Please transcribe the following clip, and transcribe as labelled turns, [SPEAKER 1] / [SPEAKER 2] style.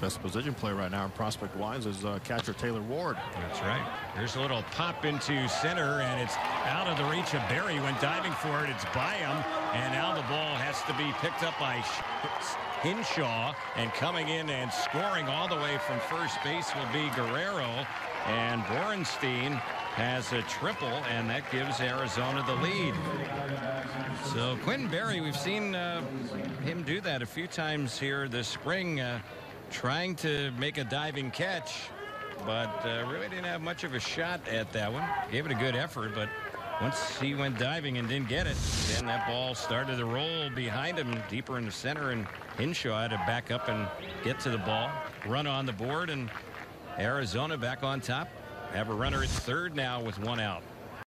[SPEAKER 1] Best position player right now, in prospect wise, is uh, catcher Taylor Ward.
[SPEAKER 2] That's right. There's a little pop into center, and it's out of the reach of Berry Went diving for it. It's by him, and now the ball has to be picked up by Hinshaw, and coming in and scoring all the way from first base will be Guerrero, and Borenstein has a triple, and that gives Arizona the lead. So Quinn Berry, we've seen uh, him do that a few times here this spring, uh, trying to make a diving catch, but uh, really didn't have much of a shot at that one. Gave it a good effort, but once he went diving and didn't get it, then that ball started to roll behind him deeper in the center, and Hinshaw had to back up and get to the ball, run on the board, and Arizona back on top. Have a runner at third now with one out.